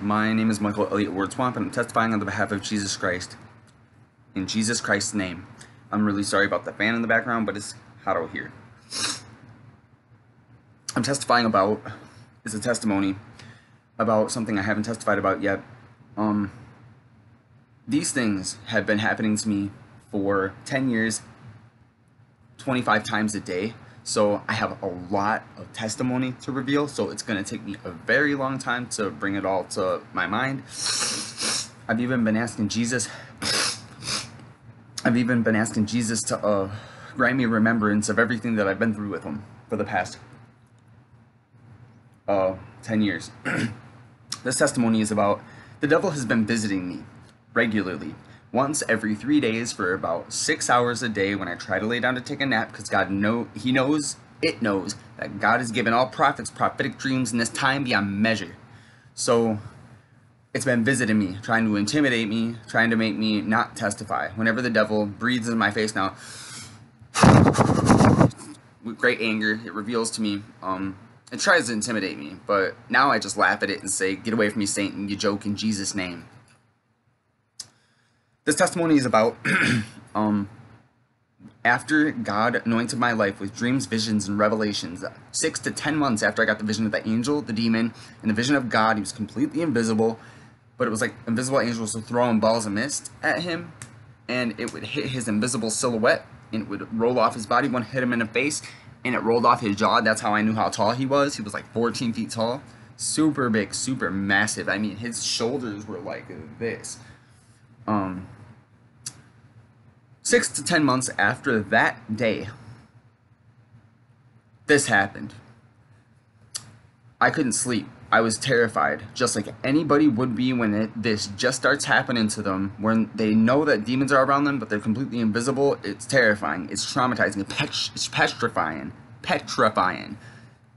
My name is Michael Elliott Ward-Swamp, and I'm testifying on the behalf of Jesus Christ. In Jesus Christ's name. I'm really sorry about the fan in the background, but it's hot out here. I'm testifying about, it's a testimony about something I haven't testified about yet. Um, these things have been happening to me for 10 years, 25 times a day. So I have a lot of testimony to reveal. So it's going to take me a very long time to bring it all to my mind. I've even been asking Jesus. I've even been asking Jesus to uh, grant me remembrance of everything that I've been through with him for the past uh, 10 years. this testimony is about the devil has been visiting me regularly once every three days for about six hours a day when I try to lay down to take a nap because God know He knows it knows that God has given all prophets prophetic dreams in this time beyond measure. So it's been visiting me, trying to intimidate me, trying to make me not testify. Whenever the devil breathes in my face now, with great anger, it reveals to me, um, it tries to intimidate me, but now I just laugh at it and say, Get away from me, Satan, you joke in Jesus' name. This testimony is about um, after God anointed my life with dreams, visions, and revelations. Six to ten months after I got the vision of the angel, the demon, and the vision of God, he was completely invisible, but it was like invisible angels were throwing balls of mist at him, and it would hit his invisible silhouette, and it would roll off his body. One hit him in the face, and it rolled off his jaw. That's how I knew how tall he was. He was like 14 feet tall, super big, super massive. I mean, his shoulders were like this. Um, Six to ten months after that day, this happened. I couldn't sleep. I was terrified, just like anybody would be when it, this just starts happening to them, when they know that demons are around them, but they're completely invisible. It's terrifying. It's traumatizing. It's petrifying. Petrifying.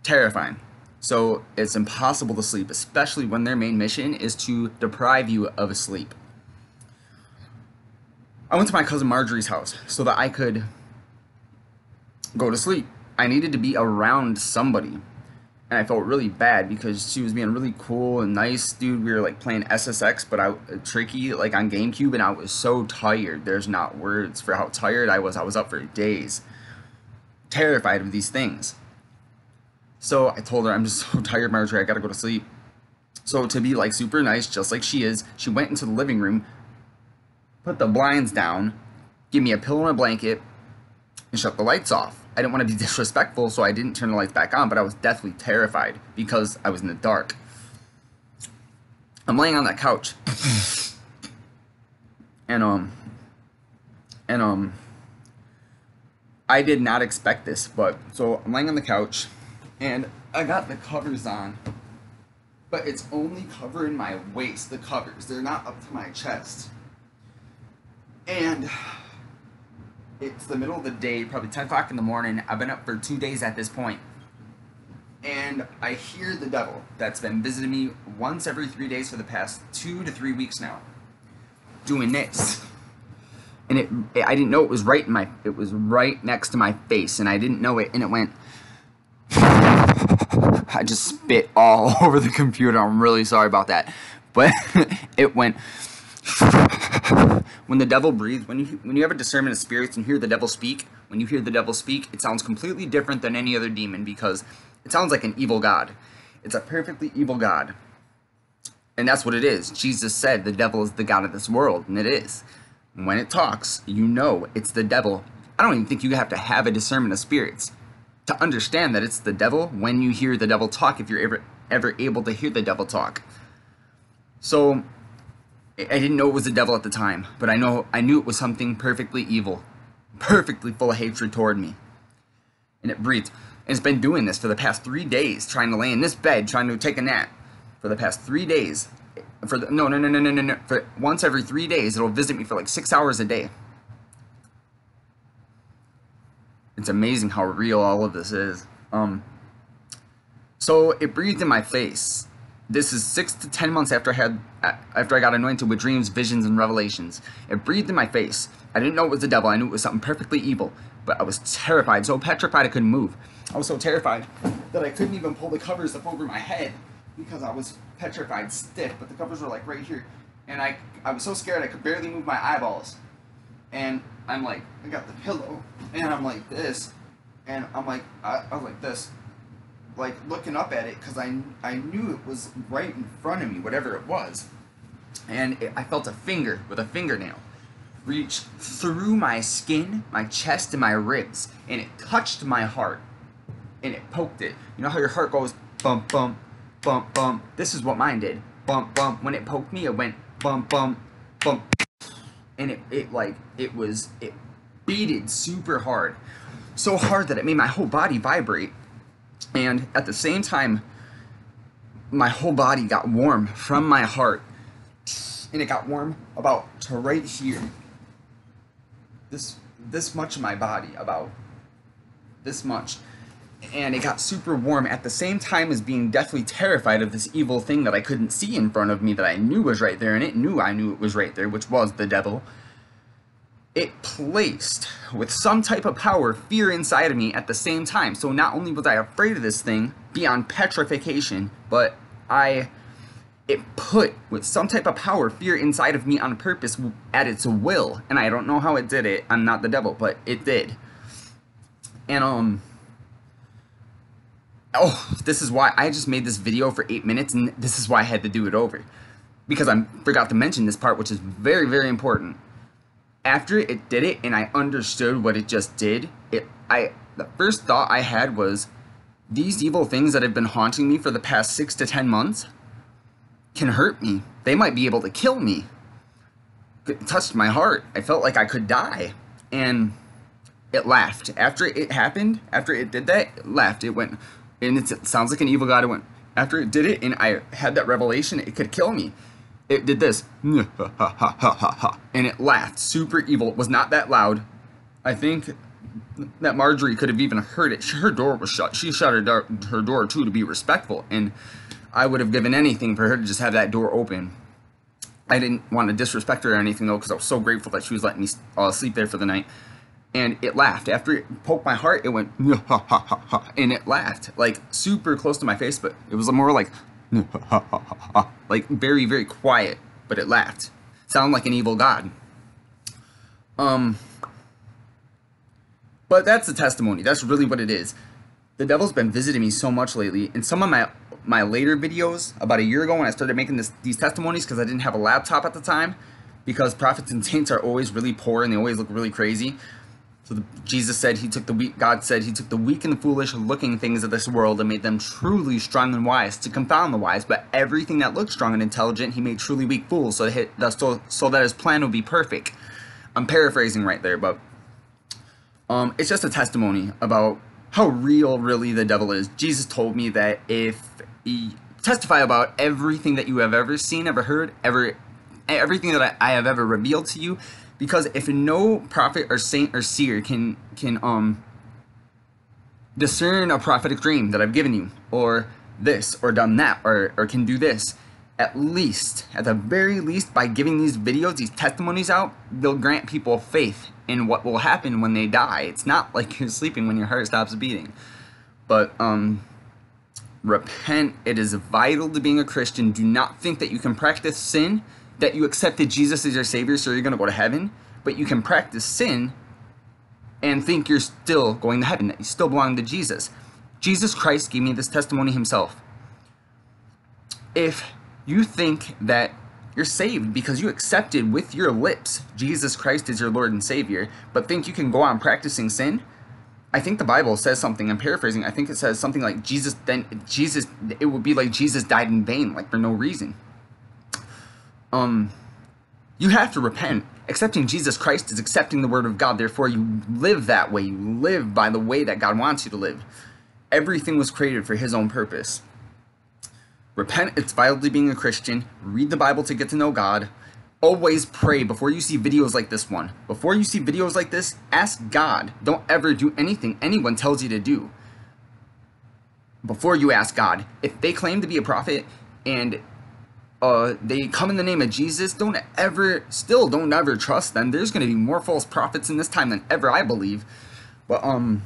Terrifying. So it's impossible to sleep, especially when their main mission is to deprive you of sleep. I went to my cousin Marjorie's house so that I could go to sleep. I needed to be around somebody. And I felt really bad because she was being really cool and nice, dude. We were like playing SSX, but I uh, tricky like on GameCube, and I was so tired. There's not words for how tired I was. I was up for days, terrified of these things. So I told her, I'm just so tired, Marjorie. I gotta go to sleep. So to be like super nice, just like she is, she went into the living room, put the blinds down, give me a pillow and a blanket, and shut the lights off. I didn't want to be disrespectful, so I didn't turn the lights back on, but I was deathly terrified because I was in the dark. I'm laying on that couch. and, um, and, um, I did not expect this, but, so I'm laying on the couch, and I got the covers on, but it's only covering my waist, the covers. They're not up to my chest. And it's the middle of the day, probably 10 o'clock in the morning. I've been up for two days at this point. And I hear the devil that's been visiting me once every three days for the past two to three weeks now, doing this. And it, it I didn't know it was right in my, it was right next to my face, and I didn't know it, and it went. I just spit all over the computer. I'm really sorry about that, but it went when the devil breathes, when you when you have a discernment of spirits and hear the devil speak, when you hear the devil speak, it sounds completely different than any other demon because it sounds like an evil god. It's a perfectly evil god. And that's what it is. Jesus said the devil is the god of this world, and it is. When it talks, you know it's the devil. I don't even think you have to have a discernment of spirits to understand that it's the devil when you hear the devil talk if you're ever ever able to hear the devil talk. So I didn't know it was the devil at the time, but I know I knew it was something perfectly evil, perfectly full of hatred toward me. And it breathed. And it's been doing this for the past three days, trying to lay in this bed, trying to take a nap. For the past three days. For the, no, no, no, no, no, no, no. For once every three days, it'll visit me for like six hours a day. It's amazing how real all of this is. Um, so it breathed in my face this is six to ten months after I had after I got anointed with dreams, visions, and revelations. It breathed in my face. I didn't know it was the devil. I knew it was something perfectly evil, but I was terrified, so petrified I couldn't move. I was so terrified that I couldn't even pull the covers up over my head because I was petrified, stiff, but the covers were like right here, and I I was so scared I could barely move my eyeballs, and I'm like I got the pillow, and I'm like this, and I'm like I, I was like this, like looking up at it because I I knew it was right in front of me, whatever it was, and it, I felt a finger with a fingernail reach through my skin, my chest, and my ribs, and it touched my heart, and it poked it. You know how your heart goes bump bump bump bump. This is what mine did. Bump bump. When it poked me, it went bump bump bump, and it it like it was it beated super hard, so hard that it made my whole body vibrate, and at the same time, my whole body got warm from my heart, and it got warm about to right here. This this much of my body about this much and it got super warm at the same time as being deathly terrified of this evil thing that I couldn't see in front of me that I knew was right there, and it knew I knew it was right there, which was the devil. It placed, with some type of power, fear inside of me at the same time. So not only was I afraid of this thing beyond petrification, but I. It put, with some type of power, fear inside of me on purpose at its will. And I don't know how it did it. I'm not the devil, but it did. And, um oh, this is why I just made this video for eight minutes, and this is why I had to do it over. Because I forgot to mention this part, which is very, very important. After it did it, and I understood what it just did, it I the first thought I had was, these evil things that have been haunting me for the past six to ten months can hurt me. They might be able to kill me. It touched my heart. I felt like I could die. And it laughed. After it happened, after it did that, it laughed. It went, and it sounds like an evil god. It went after it did it, and I had that revelation. It could kill me. It did this, and it laughed. Super evil. It was not that loud. I think that Marjorie could have even heard it. Her door was shut. She shut her door, her door too to be respectful, and I would have given anything for her to just have that door open. I didn't want to disrespect her or anything though, because I was so grateful that she was letting me uh, sleep there for the night and it laughed. After it poked my heart, it went and it laughed like super close to my face, but it was more like like very very quiet, but it laughed. Sound like an evil god. Um, but that's the testimony. That's really what it is. The devil's been visiting me so much lately. In some of my my later videos, about a year ago when I started making this these testimonies, because I didn't have a laptop at the time, because prophets and saints are always really poor and they always look really crazy. So the, Jesus said he took the weak, God said he took the weak and the foolish looking things of this world and made them truly strong and wise to confound the wise. But everything that looked strong and intelligent, he made truly weak fools so that, so, so that his plan would be perfect. I'm paraphrasing right there, but um, it's just a testimony about how real really the devil is. Jesus told me that if he testify about everything that you have ever seen, ever heard, ever everything that I, I have ever revealed to you, because if no prophet or saint or seer can can um discern a prophetic dream that I've given you, or this, or done that, or, or can do this, at least, at the very least, by giving these videos, these testimonies out, they'll grant people faith in what will happen when they die. It's not like you're sleeping when your heart stops beating. But, um, repent. It is vital to being a Christian. Do not think that you can practice sin that you accepted Jesus as your Savior, so you're going to go to heaven, but you can practice sin and think you're still going to heaven, that you still belong to Jesus. Jesus Christ gave me this testimony himself. If you think that you're saved because you accepted with your lips Jesus Christ is your Lord and Savior, but think you can go on practicing sin, I think the Bible says something. I'm paraphrasing. I think it says something like Jesus. Then Jesus. It would be like Jesus died in vain, like for no reason um, you have to repent. Accepting Jesus Christ is accepting the Word of God. Therefore, you live that way. You live by the way that God wants you to live. Everything was created for His own purpose. Repent, it's vital to being a Christian. Read the Bible to get to know God. Always pray before you see videos like this one. Before you see videos like this, ask God. Don't ever do anything anyone tells you to do. Before you ask God, if they claim to be a prophet and uh, they come in the name of Jesus, don't ever, still don't ever trust them. There's going to be more false prophets in this time than ever, I believe. But, um,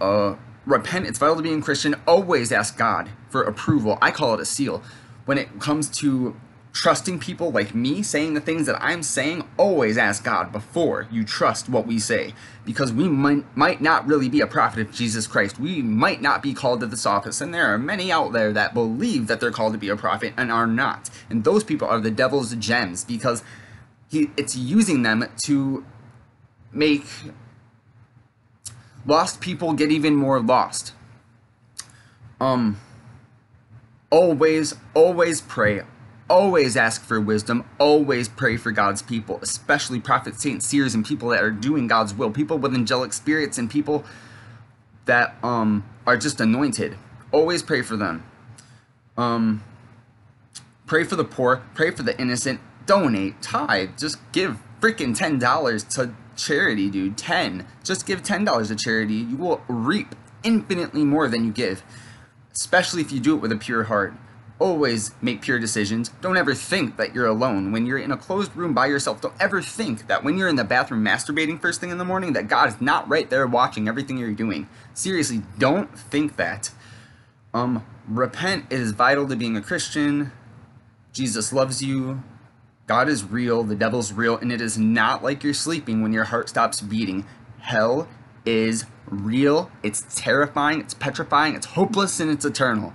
uh, repent. It's vital to being a Christian. Always ask God for approval. I call it a seal. when it comes to trusting people like me saying the things that I'm saying, always ask God before you trust what we say. Because we might, might not really be a prophet of Jesus Christ. We might not be called to this office. And there are many out there that believe that they're called to be a prophet and are not. And those people are the devil's gems because he it's using them to make lost people get even more lost. Um always always pray always ask for wisdom always pray for god's people especially prophets saints seers and people that are doing god's will people with angelic spirits and people that um are just anointed. Always pray for them. Um pray for the poor pray for the innocent donate tithe just give freaking ten dollars to charity dude 10 just give ten dollars to charity. You will reap infinitely more than you give especially if you do it with a pure heart. Always make pure decisions. Don't ever think that you're alone. When you're in a closed room by yourself, don't ever think that when you're in the bathroom masturbating first thing in the morning, that God is not right there watching everything you're doing. Seriously, don't think that. Um, repent is vital to being a Christian. Jesus loves you. God is real. The devil's real. And it is not like you're sleeping when your heart stops beating. Hell is real, it's terrifying, it's petrifying, it's hopeless, and it's eternal.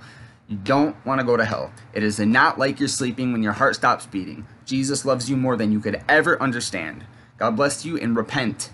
You don't want to go to hell. It is not like you're sleeping when your heart stops beating. Jesus loves you more than you could ever understand. God bless you and repent.